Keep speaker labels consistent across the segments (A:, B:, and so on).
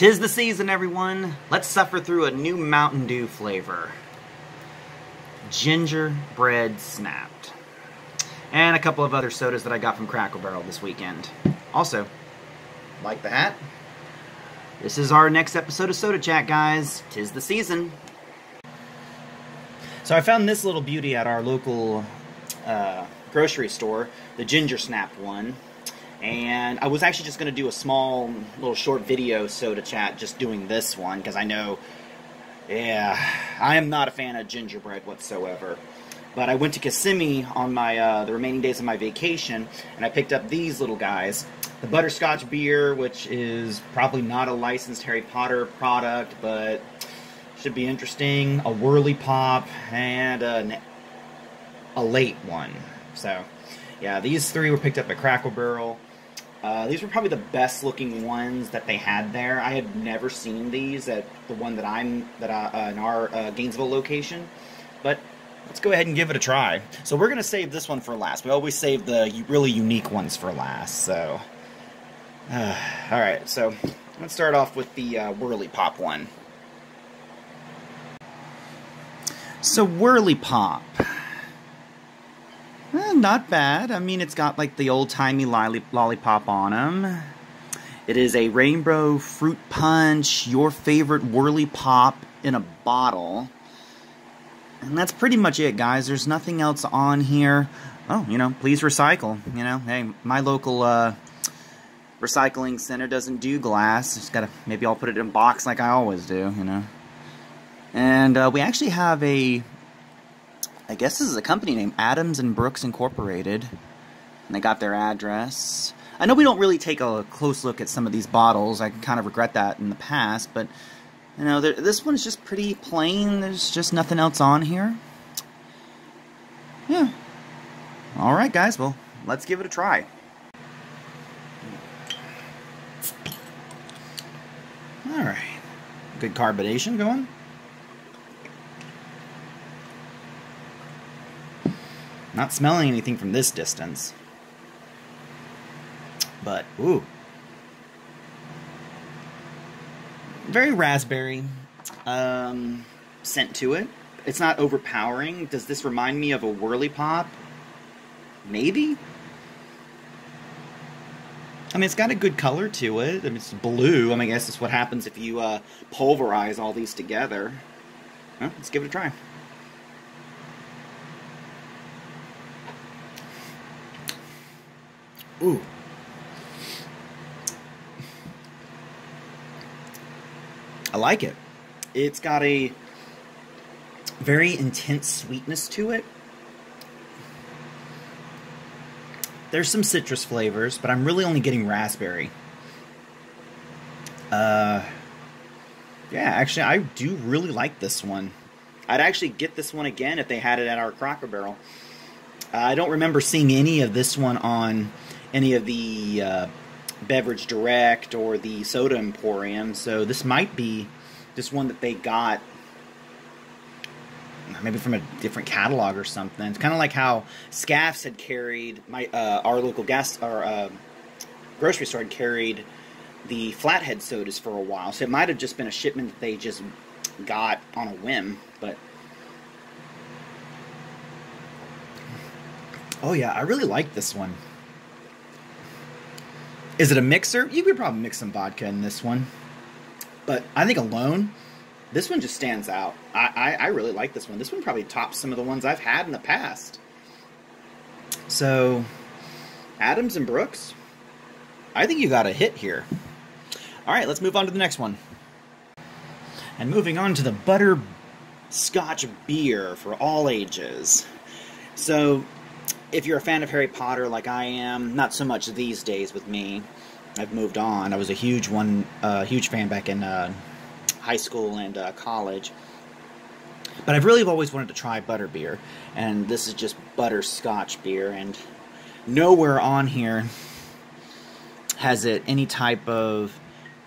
A: Tis the season, everyone. Let's suffer through a new Mountain Dew flavor. Gingerbread Snapped. And a couple of other sodas that I got from Cracker Barrel this weekend. Also, like the hat. This is our next episode of Soda Chat, guys. Tis the season. So I found this little beauty at our local uh, grocery store, the Ginger Snap one. And I was actually just going to do a small, little short video soda chat just doing this one because I know, yeah, I am not a fan of gingerbread whatsoever. But I went to Kissimmee on my uh, the remaining days of my vacation, and I picked up these little guys. The butterscotch beer, which is probably not a licensed Harry Potter product, but should be interesting. A whirly pop and a, a late one. So, yeah, these three were picked up at Cracker Barrel. Uh, these were probably the best looking ones that they had there. I had never seen these at the one that I'm that I, uh, in our uh, Gainesville location, but let's go ahead and give it a try. So we're gonna save this one for last. We always save the really unique ones for last. So, all right. So let's start off with the uh, Whirly Pop one. So Whirly Pop. Eh, not bad. I mean, it's got like the old timey lollipop on them. It is a rainbow fruit punch, your favorite whirly pop in a bottle. And that's pretty much it, guys. There's nothing else on here. Oh, you know, please recycle. You know, hey, my local uh, recycling center doesn't do glass. Just gotta maybe I'll put it in a box like I always do. You know. And uh, we actually have a I guess this is a company named Adams and Brooks Incorporated. And they got their address. I know we don't really take a close look at some of these bottles. I kind of regret that in the past, but you know, this one is just pretty plain. There's just nothing else on here. Yeah. All right, guys. Well, let's give it a try. All right. Good carbonation going. Not smelling anything from this distance. But, ooh. Very raspberry um, scent to it. It's not overpowering. Does this remind me of a Whirly Pop? Maybe? I mean, it's got a good color to it. I mean, it's blue. I mean, I guess it's what happens if you uh, pulverize all these together. Well, let's give it a try. Ooh. I like it. It's got a very intense sweetness to it. There's some citrus flavors, but I'm really only getting raspberry. Uh, yeah, actually, I do really like this one. I'd actually get this one again if they had it at our Cracker Barrel. Uh, I don't remember seeing any of this one on any of the uh, Beverage Direct or the Soda Emporium. So this might be just one that they got maybe from a different catalog or something. It's kind of like how Scaffs had carried my uh, our local gas our uh, grocery store had carried the flathead sodas for a while. So it might have just been a shipment that they just got on a whim, but. Oh yeah, I really like this one. Is it a mixer? You could probably mix some vodka in this one. But I think alone, this one just stands out. I, I, I really like this one. This one probably tops some of the ones I've had in the past. So, Adams and Brooks, I think you got a hit here. All right, let's move on to the next one. And moving on to the butter scotch beer for all ages. So, if you're a fan of Harry Potter like I am, not so much these days with me. I've moved on. I was a huge one, uh, huge fan back in uh, high school and uh, college. But I've really always wanted to try butter beer, and this is just butterscotch beer. And nowhere on here has it any type of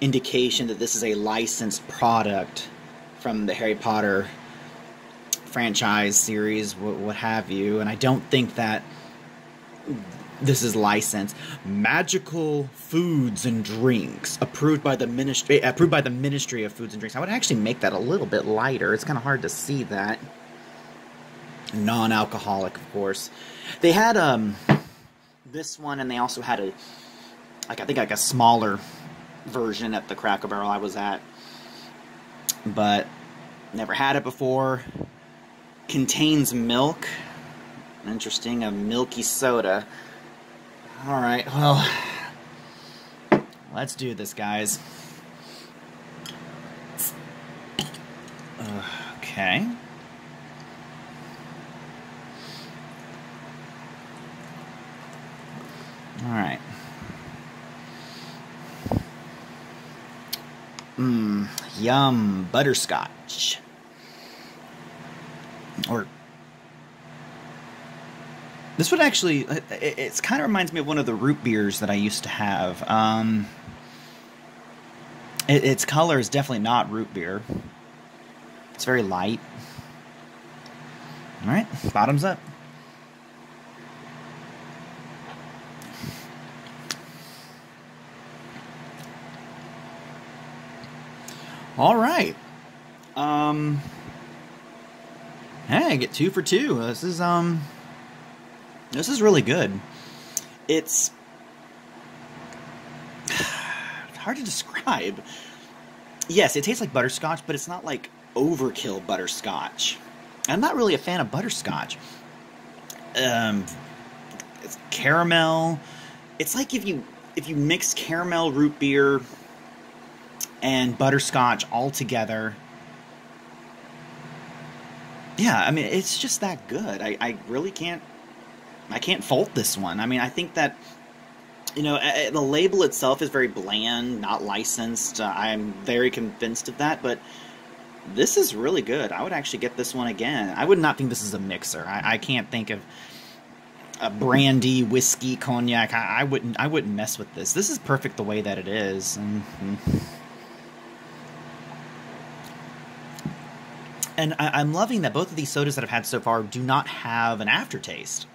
A: indication that this is a licensed product from the Harry Potter franchise series, what, what have you. And I don't think that this is licensed. Magical foods and drinks approved by the ministry approved by the ministry of foods and drinks. I would actually make that a little bit lighter. It's kind of hard to see that. Non-alcoholic of course. They had um this one and they also had a like i think like a smaller version at the cracker barrel i was at but never had it before contains milk interesting a milky soda all right, well, let's do this, guys. Okay. All right. Mmm, yum, butterscotch. Or this would actually, it, it kind of reminds me of one of the root beers that I used to have. Um, it, its color is definitely not root beer. It's very light. All right, bottoms up. All right. Um. Hey, I get two for two. This is um. This is really good. It's, hard to describe. Yes, it tastes like butterscotch, but it's not like overkill butterscotch. I'm not really a fan of butterscotch. Um, it's caramel. It's like if you if you mix caramel root beer and butterscotch all together. Yeah, I mean it's just that good. I, I really can't I can't fault this one. I mean, I think that you know the label itself is very bland, not licensed. Uh, I'm very convinced of that, but this is really good. I would actually get this one again. I would not think this is a mixer. I, I can't think of a brandy, whiskey, cognac. I, I, wouldn't. I wouldn't mess with this. This is perfect the way that it is. Mm-hmm. And I, I'm loving that both of these sodas that I've had so far do not have an aftertaste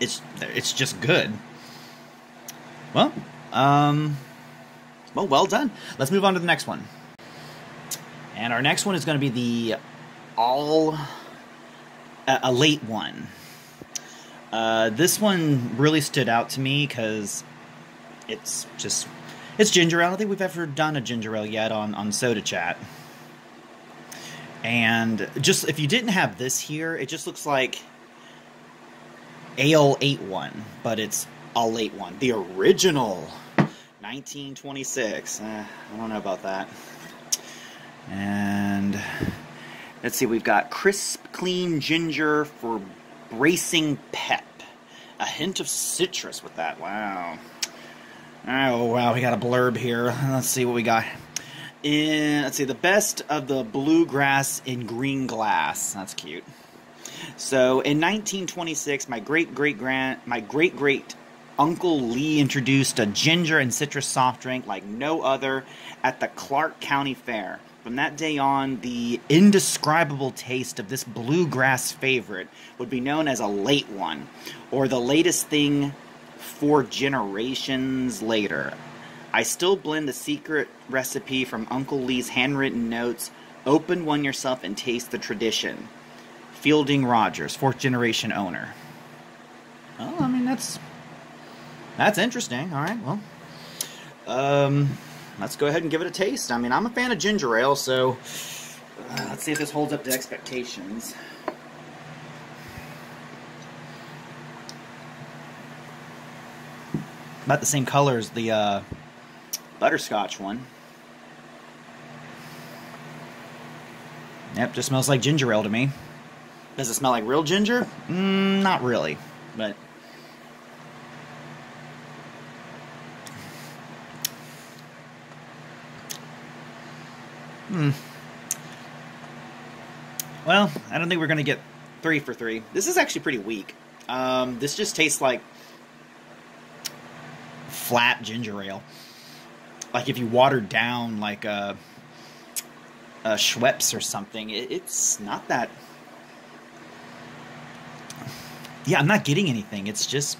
A: it's it's just good. Well, um, well, well done. Let's move on to the next one. And our next one is going to be the all a, late one. Uh, this one really stood out to me because it's just it's ginger ale. I don't think we've ever done a ginger ale yet on on Soda Chat. And just if you didn't have this here, it just looks like Ale 81, but it's a late one. The original 1926. Eh, I don't know about that. And let's see, we've got crisp, clean ginger for bracing pep. A hint of citrus with that. Wow. Oh, wow, we got a blurb here. Let's see what we got. In, let's see, the best of the bluegrass in green glass. That's cute. So in 1926, my great great grand my great great Uncle Lee introduced a ginger and citrus soft drink like no other at the Clark County Fair. From that day on, the indescribable taste of this bluegrass favorite would be known as a late one, or the latest thing for generations later. I still blend the secret recipe from Uncle Lee's handwritten notes. Open one yourself and taste the tradition. Fielding Rogers, fourth generation owner. Well, I mean that's that's interesting. All right, well, um, let's go ahead and give it a taste. I mean, I'm a fan of ginger ale, so uh, let's see if this holds up to expectations. About the same color as the uh, butterscotch one. Yep, just smells like ginger ale to me. Does it smell like real ginger? Mm, not really, but. Hmm. Well, I don't think we're going to get three for three. This is actually pretty weak. Um, this just tastes like flat ginger ale. Like if you watered down like a, a Schweppes or something, it, it's not that yeah, I'm not getting anything. It's just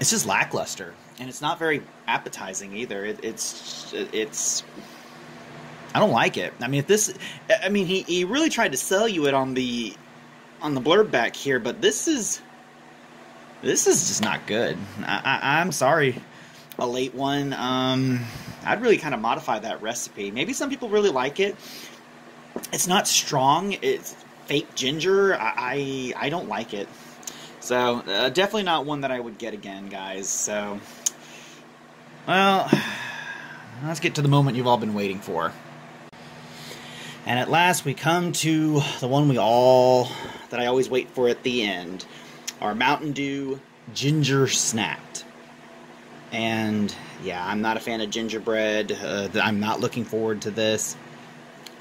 A: it's just lackluster, and it's not very appetizing either. It, it's it's I don't like it. I mean, if this, I mean, he, he really tried to sell you it on the on the blurb back here, but this is this is just not good. I, I, I'm sorry, a late one. Um, I'd really kind of modify that recipe. Maybe some people really like it. It's not strong. It's fake ginger. I I, I don't like it. So uh, definitely not one that I would get again, guys. So well, let's get to the moment you've all been waiting for. And at last we come to the one we all, that I always wait for at the end, our Mountain Dew Ginger Snapped. And yeah, I'm not a fan of gingerbread. Uh, I'm not looking forward to this.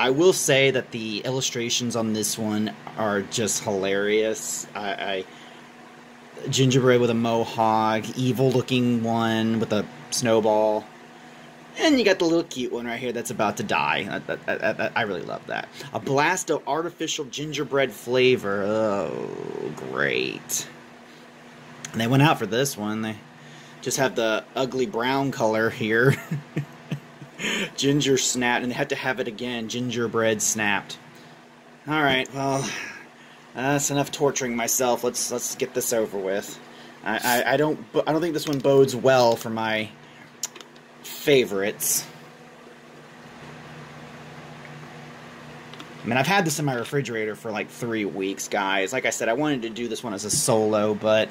A: I will say that the illustrations on this one are just hilarious. I, I gingerbread with a mohawk, evil looking one with a snowball. And you got the little cute one right here that's about to die. I, I, I, really love that. A blast of artificial gingerbread flavor. Oh, great. And they went out for this one. They just have the ugly brown color here. Ginger snapped, and they had to have it again. Gingerbread snapped. All right, well, that's enough torturing myself. Let's let's get this over with. I, I, I don't I don't think this one bodes well for my favorites. I mean, I've had this in my refrigerator for like three weeks, guys. Like I said, I wanted to do this one as a solo, but...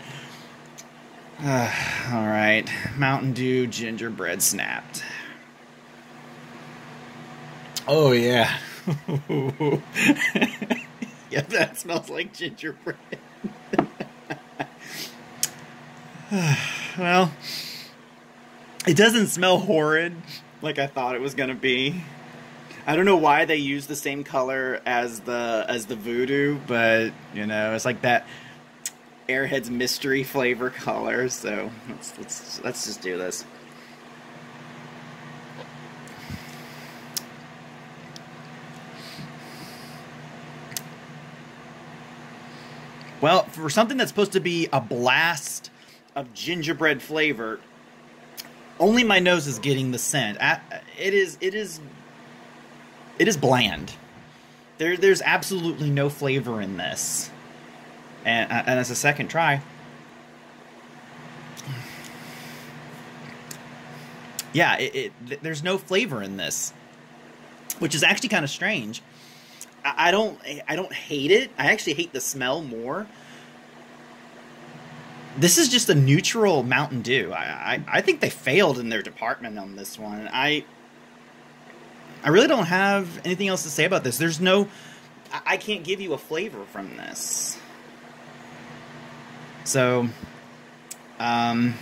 A: Uh, Alright. Mountain Dew gingerbread snapped. Oh, yeah. yeah, that smells like gingerbread. well... It doesn't smell horrid like I thought it was gonna be. I don't know why they use the same color as the as the VooDew, but you know, it's like that Airheads mystery flavor color. So let's let's let's just do this. Well, for something that's supposed to be a blast of gingerbread flavor, only my nose is getting the scent. It is it is it is bland. There there's absolutely no flavor in this. And uh, and as a second try, yeah, it, it, there's no flavor in this, which is actually kind of strange. I, don't I don't hate it. I actually hate the smell more this is just a neutral Mountain Dew. I, I, I think they failed in their department on this one. I I really don't have anything else to say about this. There's no I, I can't give you a flavor from this. So um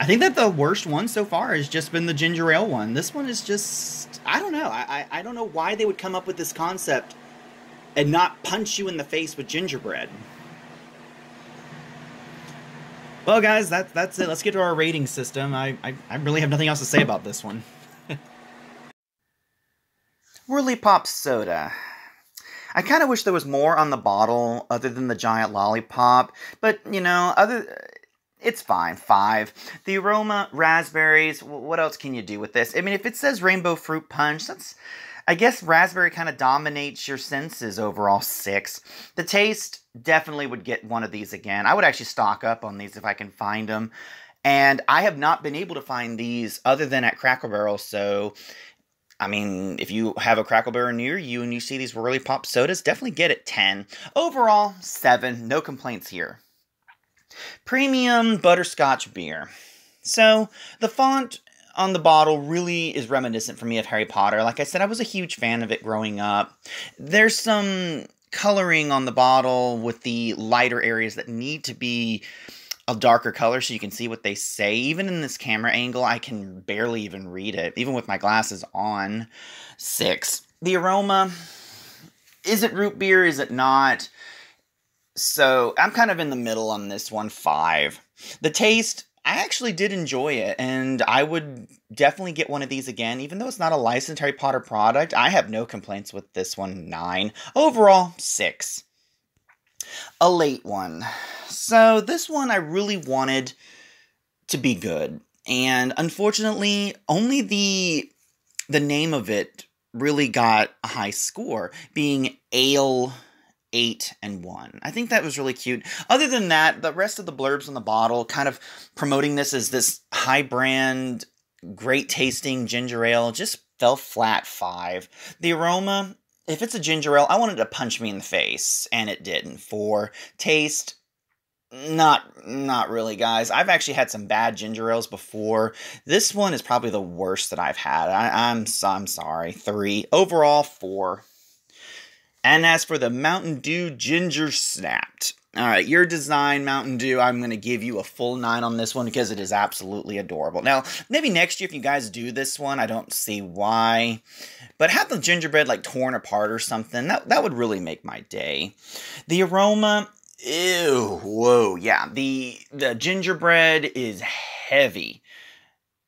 A: I think that the worst one so far has just been the ginger ale one. This one is just I don't know. I, I, I don't know why they would come up with this concept and not punch you in the face with gingerbread. Well, guys, that, that's it. Let's get to our rating system. I, I, I really have nothing else to say about this one. Whirly Pop Soda. I kind of wish there was more on the bottle other than the giant lollipop, but you know, other it's fine. Five. The aroma, raspberries. What else can you do with this? I mean, if it says rainbow fruit punch, that's I guess raspberry kind of dominates your senses overall. Six. The taste definitely would get one of these again. I would actually stock up on these if I can find them. And I have not been able to find these other than at Cracker Barrel. So, I mean, if you have a Crackle Barrel near you and you see these Whirly Pop sodas, definitely get it 10. Overall, 7. No complaints here. Premium butterscotch beer. So, the font on the bottle really is reminiscent for me of Harry Potter. Like I said, I was a huge fan of it growing up. There's some coloring on the bottle with the lighter areas that need to be a darker color so you can see what they say. Even in this camera angle, I can barely even read it, even with my glasses on. Six. The aroma, is it root beer? Is it not? So I'm kind of in the middle on this one. Five. The taste, I actually did enjoy it, and I would definitely get one of these again, even though it's not a licensed Harry Potter product. I have no complaints with this one. Nine. Overall, six. a late one. So this one I really wanted to be good. And unfortunately, only the the name of it really got a high score, being Ale 8 and 1. I think that was really cute. Other than that, the rest of the blurbs on the bottle kind of promoting this as this high brand, great tasting ginger ale just fell flat 5. The aroma, if it's a ginger ale, I wanted to punch me in the face, and it didn't. 4. Taste, not not really guys i've actually had some bad ginger ales before this one is probably the worst that i've had I, i'm i'm sorry three overall four and as for the mountain dew ginger snapped all right your design mountain dew i'm going to give you a full nine on this one because it is absolutely adorable now maybe next year if you guys do this one i don't see why but have the gingerbread like torn apart or something that, that would really make my day the aroma Ew, whoa, yeah. The the gingerbread is heavy.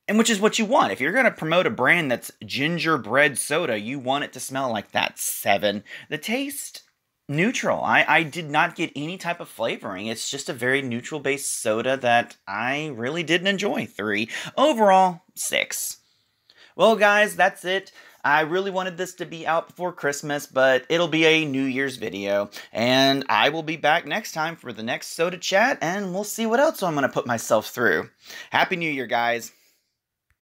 A: And which is what you want. If you're going to promote a brand that's gingerbread soda, you want it to smell like that. 7. The taste neutral. I I did not get any type of flavoring. It's just a very neutral based soda that I really didn't enjoy. 3. Overall, 6. Well, guys, that's it. I really wanted this to be out before Christmas, but it'll be a New Year's video. And I will be back next time for the next soda chat, and we'll see what else I'm going to put myself through. Happy New Year, guys.